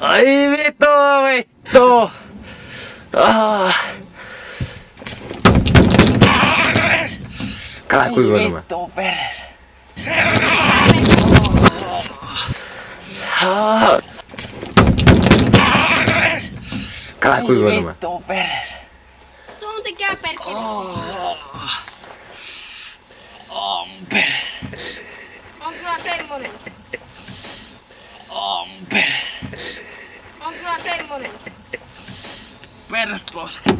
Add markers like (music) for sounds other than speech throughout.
Ai vittu, vittu! Ah. Kala kuiva ah. Ai vittu. Kala kuiva Ai vittu. Tekee perkele. On peres. On kyllä semmonen. On peres. On kyllä semmonen. Persposki.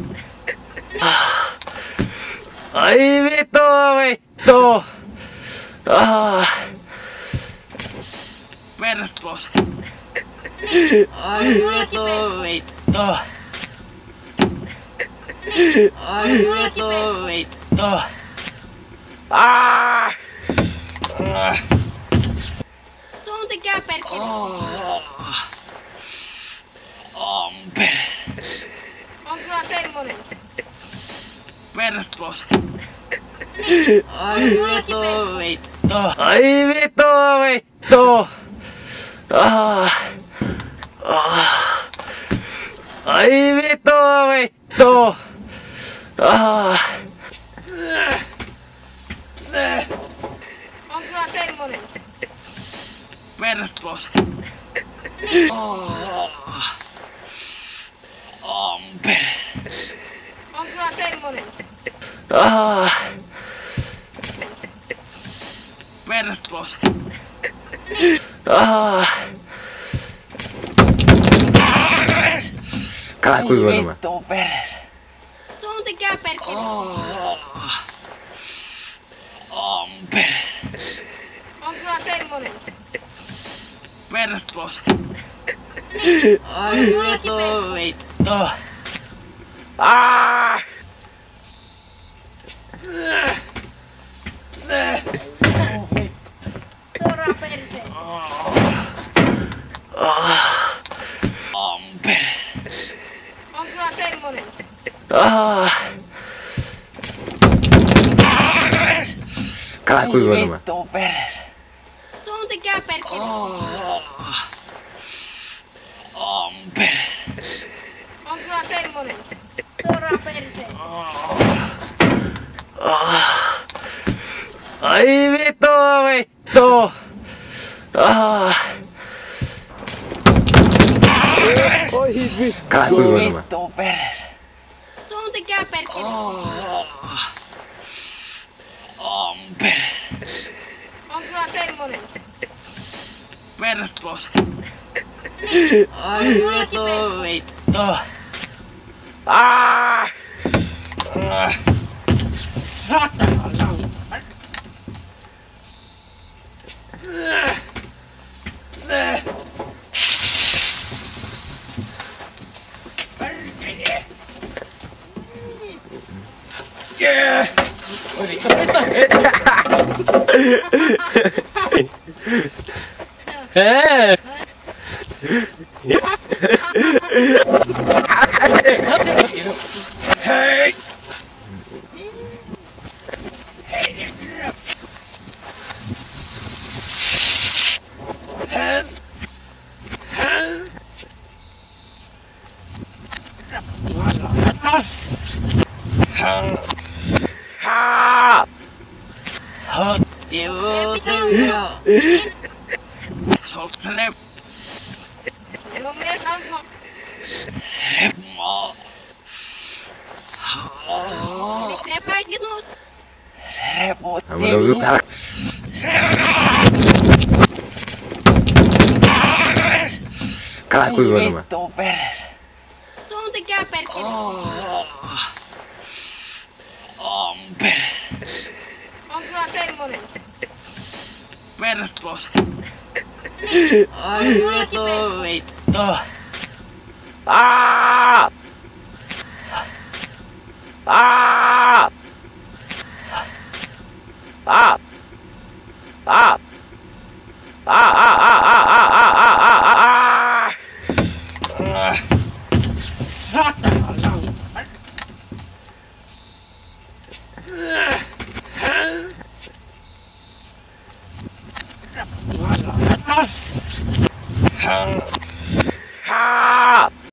Ai vittu, vittu! Ah. Persposki. Ai vittu vittu. Ai vittu vittu. Ah. Tuon tekee perkele. On peres. On kyllä semmonen. Persposki. Ai vittu vittu. Ai vittu, vittu! Ah. Ah. Ai vittu, vittu! Ah. On kyllä semmonen. Persposki. On peres. On kyllä semmonen. Ah. Persposki. Ah. Kala kuiva vittu peres. Tekee perkele. On peres. On kyllä semmonen. Persposki. Ai vittu vittu. Ah. Suoraan perseen. Peres. On kyllä semmonen. Ah. Kala Ai kuiva sama. vittu peres. Tuon tekee perkele. On peres. On kyllä semmonen. Suoraan perseen. Ai vittu, vittu! Ah. Kala Ai kuiva sama. vittu peres. Tuon tekee perkele. On peres. On kyllä semmonen. Persposki. Ai vittu vittu. Ah. 에. (laughs) 에. Vuotuja. Sopre No mies alkaa. remmo. Eli repäikin nuut. Reputti. Mä voin kala. Kala Ai kuiva sama. vittu peres. Tuon tekee perkele. On peres. On kyllä semmonen. Persposki. Ai vittu vittu. Ah. Ah.